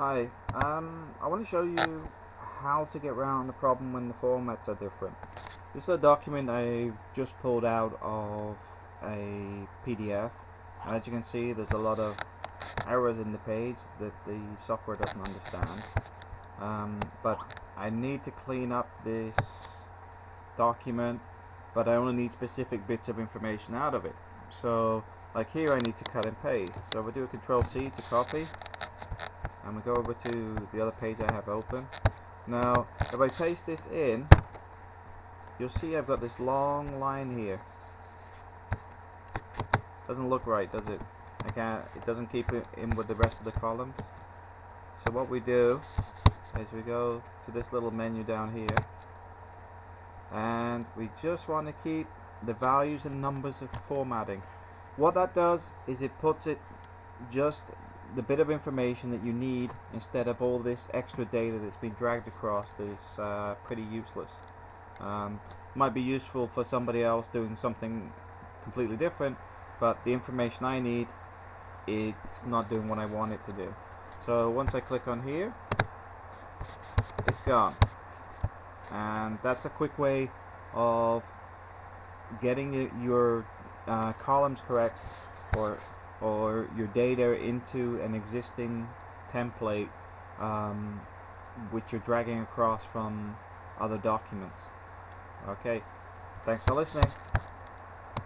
Hi, um, I want to show you how to get around the problem when the formats are different. This is a document I've just pulled out of a PDF. And as you can see, there's a lot of errors in the page that the software doesn't understand. Um, but I need to clean up this document, but I only need specific bits of information out of it. So, like here, I need to cut and paste. So we do a Control C to copy and we go over to the other page I have open. Now if I paste this in you'll see I've got this long line here. Doesn't look right does it? I can't it doesn't keep it in with the rest of the columns. So what we do is we go to this little menu down here and we just want to keep the values and numbers of formatting. What that does is it puts it just the bit of information that you need instead of all this extra data that's been dragged across that is uh, pretty useless. Um, might be useful for somebody else doing something completely different, but the information I need, it's not doing what I want it to do. So once I click on here, it's gone. And that's a quick way of getting your uh, columns correct or or your data into an existing template um, which you're dragging across from other documents. Okay, thanks for listening.